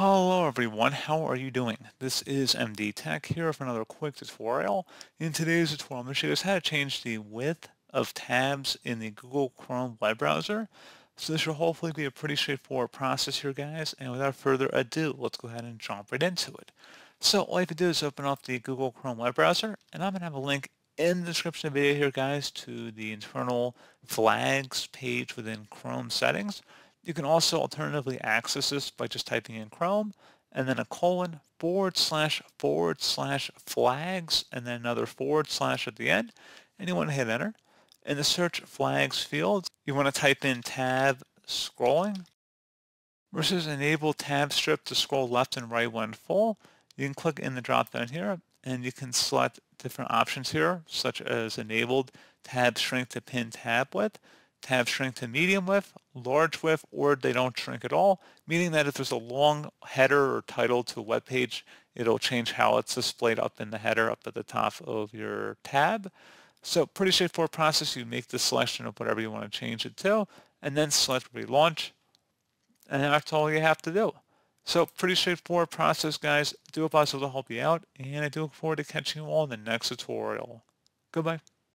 Hello everyone, how are you doing? This is MD Tech here for another quick tutorial. In today's tutorial, I'm going to show you how to change the width of tabs in the Google Chrome web browser. So this should hopefully be a pretty straightforward process here guys, and without further ado, let's go ahead and jump right into it. So all you have to do is open up the Google Chrome web browser, and I'm going to have a link in the description of the video here guys to the internal flags page within Chrome settings. You can also alternatively access this by just typing in Chrome and then a colon forward slash forward slash flags and then another forward slash at the end and you want to hit enter. In the search flags field, you want to type in tab scrolling versus enable tab strip to scroll left and right when full. You can click in the drop down here and you can select different options here such as enabled tab shrink to pin tab width tab shrink to medium width, large width, or they don't shrink at all, meaning that if there's a long header or title to a web page, it'll change how it's displayed up in the header up at the top of your tab. So pretty straightforward process. You make the selection of whatever you want to change it to, and then select relaunch, and that's all you have to do. So pretty straightforward process, guys. do was able to help you out, and I do look forward to catching you all in the next tutorial. Goodbye.